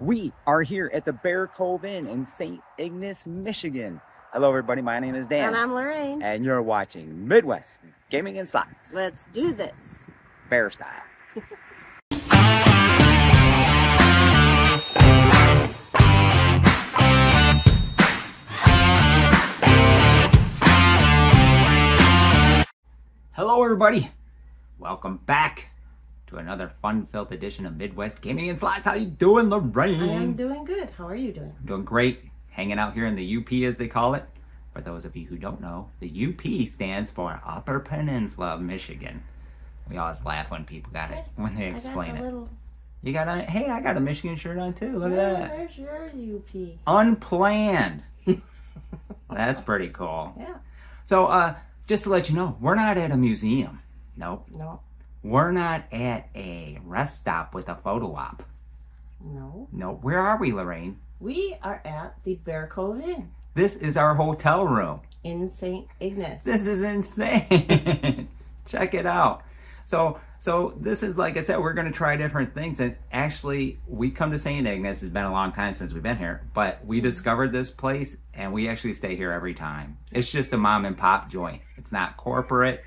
We are here at the Bear Cove Inn in St. Ignace, Michigan. Hello, everybody. My name is Dan. And I'm Lorraine. And you're watching Midwest Gaming and Slots. Let's do this. Bear style. Hello, everybody. Welcome back to another fun-filled edition of Midwest Gaming and Slots. How you doing, Lorraine? I am doing good. How are you doing? doing great. Hanging out here in the UP, as they call it. For those of you who don't know, the UP stands for Upper Peninsula of Michigan. We always laugh when people got it when they explain it. little... You got a hey, I got a Michigan shirt on too. Look Yeah, at that. There's your UP. Unplanned. That's pretty cool. Yeah. So, uh, just to let you know, we're not at a museum. Nope. No. We're not at a rest stop with a photo op. No. No. Where are we, Lorraine? We are at the Bear Cove Inn This is our hotel room. in St. Ignace. This is insane. Check it out. So, so this is like I said, we're going to try different things. And actually, we come to St. Ignace. It's been a long time since we've been here, but we mm-hmm. discovered this place, and we actually stay here every time. It's just a mom and pop joint. It's not corporate.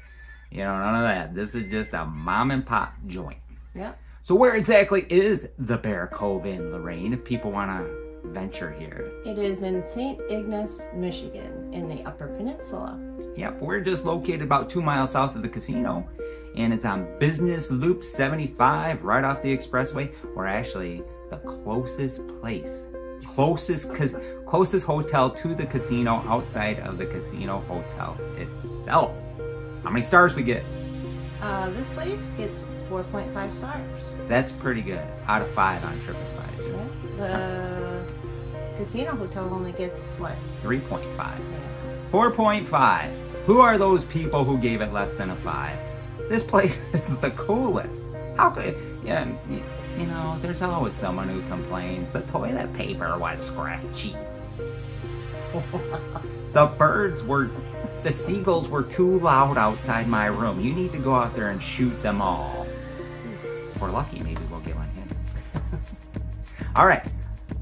You know, none of that. This is just a mom and pop joint. Yeah. So, where exactly is the Bear Cove Inn Lorraine? If people want to venture here, It is in St. Ignace, Michigan, in the Upper Peninsula. Yep, we're just located about two miles south of the casino, and it's on Business Loop 75, right off the expressway. We're actually the closest place, closest closest hotel to the casino outside of the casino hotel itself. How many stars we get? Uh, this place gets 4.5 stars. That's pretty good. Out of five on TripAdvisor. The casino hotel only gets what? 3.5. 4.5. Who are those people who gave it less than a 5? This place is the coolest. How could, yeah, you know, there's always someone who complains the toilet paper was scratchy. The birds were, the seagulls were too loud outside my room. You need to go out there and shoot them all. If we're lucky, maybe we'll get one here. all right.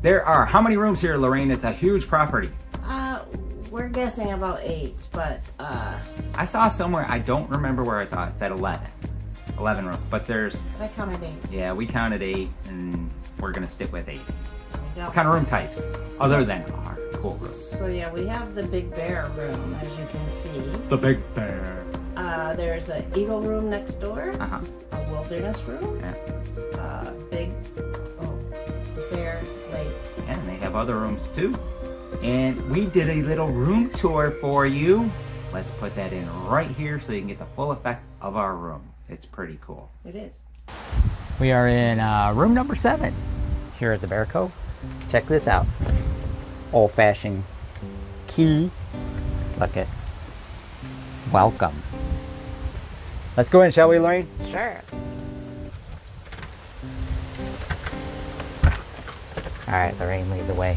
There are, how many rooms here, Lorraine? It's a huge property. Uh, we're guessing about eight, but uh, I saw somewhere, I don't remember where I saw it, it said 11. 11 rooms, but there's, I counted eight. yeah, we counted eight and we're gonna stick with eight. There we go. What kind of room types, other than our cool room? So yeah, we have the Big Bear room, as you can see. The Big Bear. Uh, there's an Eagle room next door, Uh-huh, a Wilderness room, yeah. uh, Big oh, Bear Lake. Yeah, And they have other rooms too. And we did a little room tour for you. Let's put that in right here so you can get the full effect of our room. It's pretty cool. It is. We are in uh, room number seven here at the Bear Cove. Check this out. Old fashioned key. Look at. Welcome. Let's go in, shall we, Lorraine? Sure. All right, Lorraine, lead the way.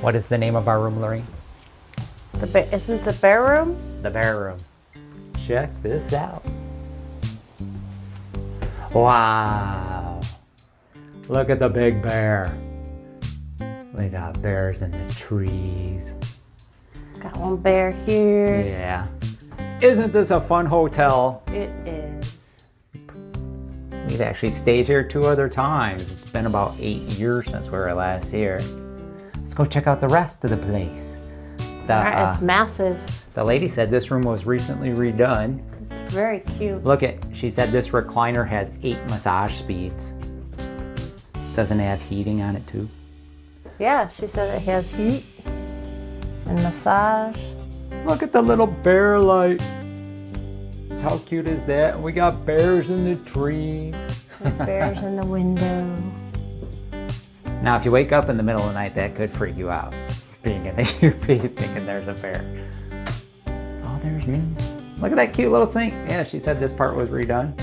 What is the name of our room, Lorraine? The ba- isn't the bear room? The Bear Room. Check this out. Wow. Look at the big bear. We got bears in the trees. Got one bear here. Yeah. Isn't this a fun hotel? It is. We've actually stayed here two other times. It's been about eight years since we were last here. Let's go check out the rest of the place. The, Alright, uh, massive. the lady said this room was recently redone. It's very cute. Look at, she said this recliner has eight massage speeds. Doesn't have heating on it too? Yeah, she said it has heat and massage. Look at the little bear light. How cute is that? We got bears in the trees. Bears in the window. Now, if you wake up in the middle of the night, that could freak you out. Being in the UP thinking there's a bear. Oh, there's me. Look at that cute little sink. Yeah, she said this part was redone.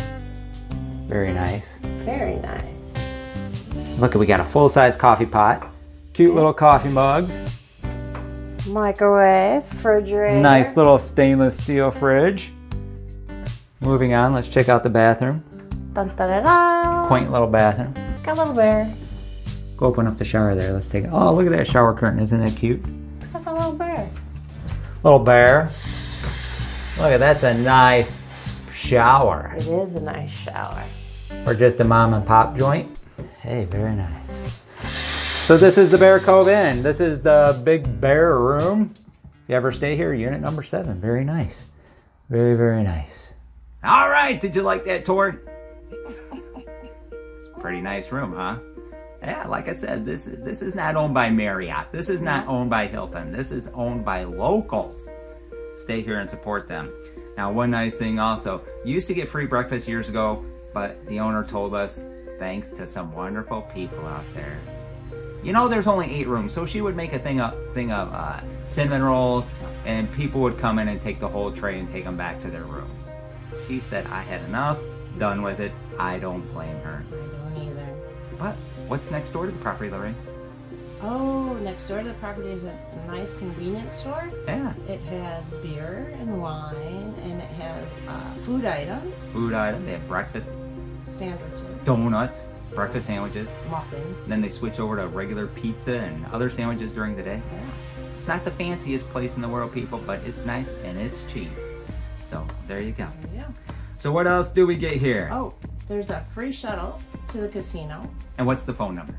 Very nice. Very nice. Look, at we got a full-size coffee pot. Cute little coffee mugs. Microwave, refrigerator. Nice little stainless steel fridge. Moving on, let's check out the bathroom. Dun, dun, dun. Quaint little bathroom. Got a little bear. Go open up the shower there. Let's take it. Oh, look at that shower curtain. Isn't that cute? Got a little bear. Little bear. Look at that's a nice shower. It is a nice shower. Or just a mom and pop joint. Hey, very nice. So this is the Bear Cove Inn. This is the big bear room. If you ever stay here, unit number seven. Very nice. Very, very nice. All right, did you like that tour? It's a pretty nice room, huh? Yeah, like I said, this is this is not owned by Marriott. This is not owned by Hilton. This is owned by locals. Stay here and support them. Now, one nice thing also, used to get free breakfast years ago, but the owner told us, thanks to some wonderful people out there. You know, there's only eight rooms, so she would make a thing up thing of uh, cinnamon rolls, and people would come in and take the whole tray and take them back to their room. She said, I had enough, done with it. I don't blame her. I don't either. But what's next door to the property, Lorraine? Oh, next door to the property is a nice convenience store. Yeah, It has beer and wine, and it has uh, food items, food items. They have breakfast, sandwiches, donuts, breakfast sandwiches. muffins. Then they switch over to regular pizza and other sandwiches during the day. Yeah. It's not the fanciest place in the world, people, but it's nice and it's cheap. So there you go. Yeah. So what else do we get here? Oh, there's a free shuttle to the casino. And what's the phone number?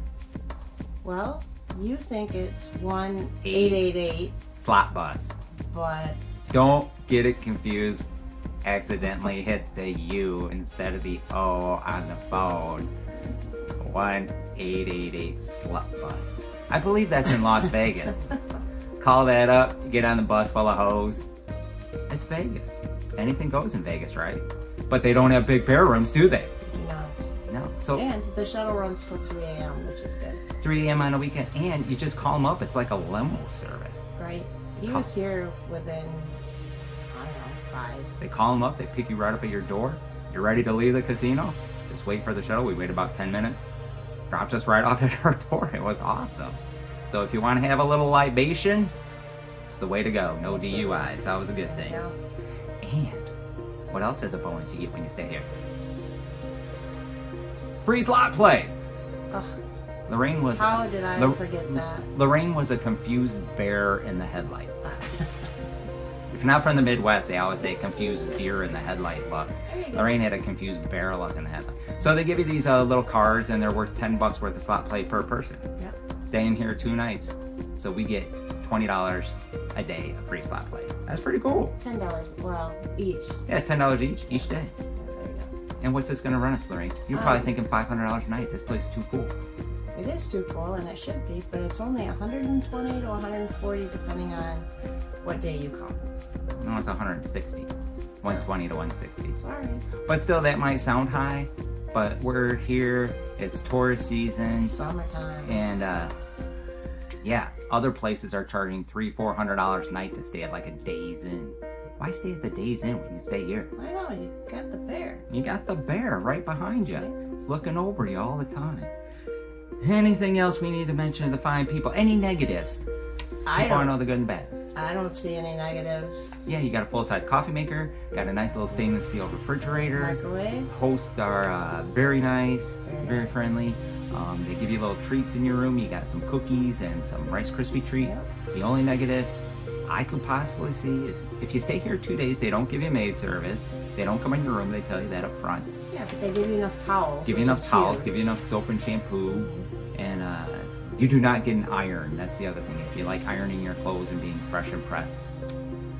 Well, you think it's one eight eight eight, Slot bus. but Don't get it confused. Accidentally hit the U instead of the O on the phone. 1888 Slut Bus. I believe that's in Las Vegas. Call that up, get on the bus full of hoes. It's Vegas. Anything goes in Vegas, right? But they don't have big bear rooms, do they? no. No. So And the shuttle runs till 3 a.m., which is good, 3 a.m. on a weekend, and you just call them up. It's like a limo service. right? He Huh. was here within, I don't know, five. They call them up, they pick you right up at your door. You're ready to leave the casino. Just wait for the shuttle. We wait about 10 minutes. Dropped us right off at our door. It was awesome. So if you want to have a little libation, it's the way to go. No DUI. It's always a good thing. And what else is a bonus you get when you stay here? Free slot play. Ugh, Lorraine was how did I Lor- forget that? Lorraine was a confused bear in the headlights. if you're not from the Midwest, they always say confused deer in the headlight look. There you go. Lorraine had a confused bear look in the headlight. So they give you these uh, little cards, and they're worth 10 bucks worth of slot play per person. Yep. Staying here two nights, so we get $20 a day of free slot play. That's pretty cool. Ten dollars. Well, each. Yeah, $10 each each day. There you go. And what's this going to run us, Lorraine? You're probably Um, thinking $500 a night. This place is too cool. It is too cool, and it should be, but it's only 120 to 140 depending on what day you come. No, it's 160. 120 to 160. Sorry. But still, that might sound high. But we're here. It's tourist season, Summertime. and uh, yeah, other places are charging three, four hundred dollars a night to stay at like a Days Inn. Why stay at the Days Inn when you stay here? I know you got the bear. You got the bear right behind you. It's looking over you all the time. Anything else we need to mention to the fine people? Any negatives? I don't. know the good and bad. I don't see any negatives. Yeah, you got a full-size coffee maker. Got a nice little stainless steel refrigerator. Microwave. hosts are uh, very nice, Very very nice. friendly. Um, they give you little treats in your room. You got some cookies and some Rice Krispie treat. Yep. The only negative I could possibly see is if you stay here two days, they don't give you maid service. They don't come in your room. They tell you that up front. Yeah, but they give you enough towels. Give you enough towels. Give you enough soap and shampoo. And uh, you do not get an iron. That's the other thing. If you like ironing your clothes and being fresh and pressed,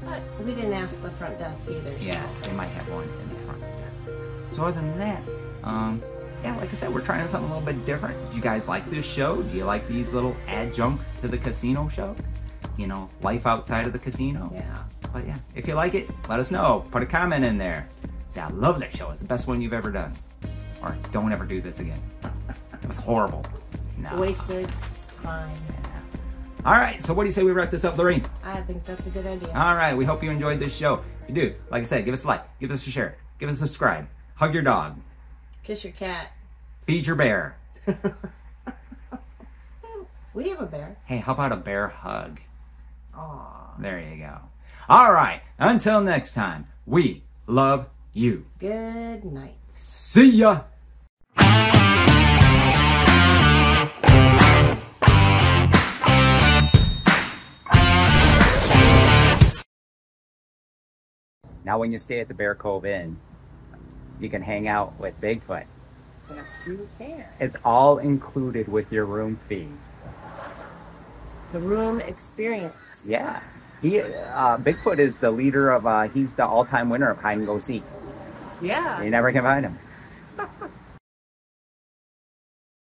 But we didn't ask the front desk either. so- Yeah, they might have one in the front desk. So other than that, um, yeah, like I said, we're trying something a little bit different. Do you guys like this show? Do you like these little adjuncts to the casino show? You know, life outside of the casino. Yeah. But yeah, if you like it, let us know. Put a comment in there. Say, I love that show. It's the best one you've ever done. Or don't ever do this again. It was horrible. No. Wasted time. All right, so what do you say we wrap this up, Lorraine? I think that's a good idea. All right, we hope you enjoyed this show. If you do, like I said, give us a like, give us a share, give us a subscribe, hug your dog, Kiss your cat. feed your bear. We have a bear. Hey, how about a bear hug? Aw. There you go. All right, until next time, we love you. Good night. See ya. Now, when you stay at the Bear Cove Inn, you can hang out with Bigfoot. Yes, you can. It's all included with your room fee. It's a room experience. Yeah. He, uh, Bigfoot is the leader of, uh, he's the all time winner of hide and go seek. Yeah. You never can find him.